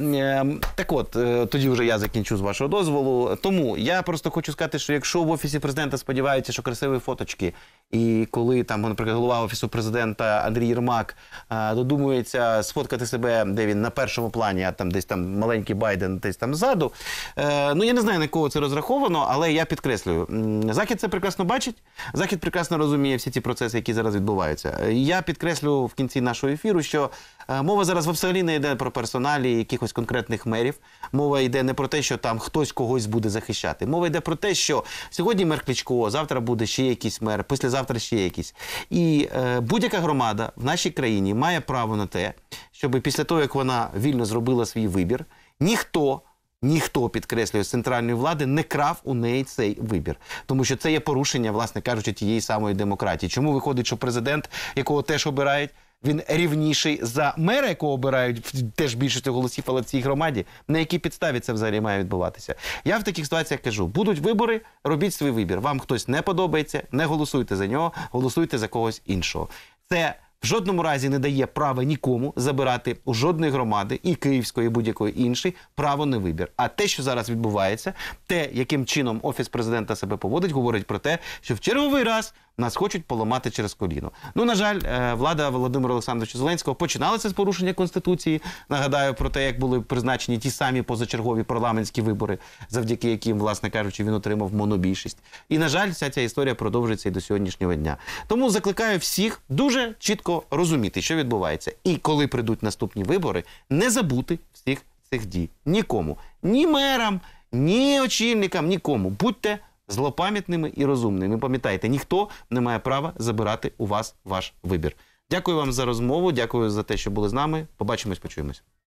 [SPEAKER 1] е, так от, е, тоді вже я закінчу з вашого дозволу. Тому я просто хочу сказати, що якщо в офісі президента сподіваються, що красиві фоточки, і коли там, наприклад, голова офісу президента Андрій Єрмак е, додумується сфоткати себе, де він на першому плані, а там десь там маленький Байден, десь там ззаду. Е, ну я не знаю на кого це розраховано, але я підкреслюю, захід це прекрасно бачить. Захід прекрасно розуміє всі ці процеси, які зараз відбуваються. Я підкреслю в кінці нашого ефіру, що е, мова зараз взагалі не йде про персоналі якихось конкретних мерів. Мова йде не про те, що там хтось когось буде захищати. Мова йде про те, що сьогодні мер Кличко, завтра буде ще якийсь мер, післязавтра ще якийсь. І е, будь-яка громада в нашій країні має право на те, щоб після того, як вона вільно зробила свій вибір, ніхто. Ніхто підкреслює з центральної влади не крав у неї цей вибір, тому що це є порушення, власне кажучи, тієї самої демократії. Чому виходить, що президент, якого теж обирають, він рівніший за мера, якого обирають в- теж більшістю голосів, але в цій громаді. На якій підставі це взагалі має відбуватися? Я в таких ситуаціях кажу: будуть вибори, робіть свій вибір. Вам хтось не подобається, не голосуйте за нього, голосуйте за когось іншого. Це в жодному разі не дає права нікому забирати у жодної громади і київської, і будь-якої іншої право на вибір. А те, що зараз відбувається, те, яким чином офіс президента себе поводить, говорить про те, що в черговий раз нас хочуть поламати через коліно. Ну на жаль, е, влада Володимира Олександровича Зеленського починалася з порушення конституції. Нагадаю про те, як були призначені ті самі позачергові парламентські вибори, завдяки яким, власне кажучи, він отримав монобільшість. І на жаль, вся ця історія продовжується і до сьогоднішнього дня. Тому закликаю всіх дуже чітко розуміти, що відбувається, і коли прийдуть наступні вибори, не забути всіх цих дій. Нікому, ні мерам, ні очільникам, нікому. Будьте злопам'ятними і розумними. Пам'ятайте, ніхто не має права забирати у вас ваш вибір. Дякую вам за розмову. Дякую за те, що були з нами. Побачимось, почуємось.